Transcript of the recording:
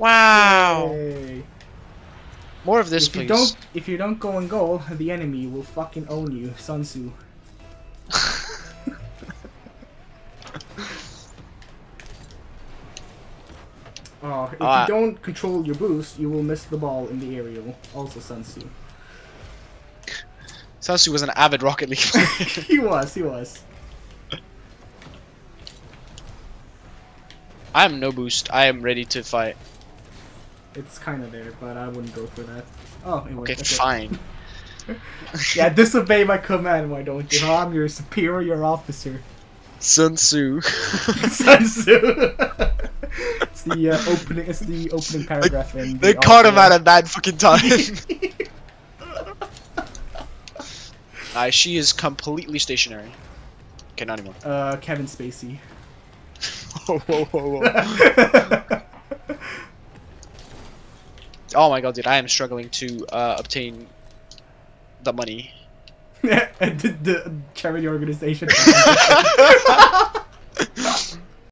Wow. Yay. More of this, if you please. don't, if you don't go in goal, the enemy will fucking own you, Sun Tzu. Oh, if Ah. you don't control your boost, you will miss the ball in the aerial. Also Sun Tzu. Sun Tzu was an avid Rocket League player. he was, he was. I am no boost. I am ready to fight. It's kind of there, but I wouldn't go for that. Oh, it worked. Okay, fine. Yeah, disobey my command, why don't you? I'm your superior officer. Sun Tzu. Sun Tzu. it's the uh, opening. It's the opening paragraph in. They the caught him at article. a bad fucking time. uh, she is completely stationary. Okay, not anymore. Uh, Kevin Spacey. Whoa, whoa, whoa, whoa. Oh my god, dude, I am struggling to uh, obtain the money. the, the charity organization.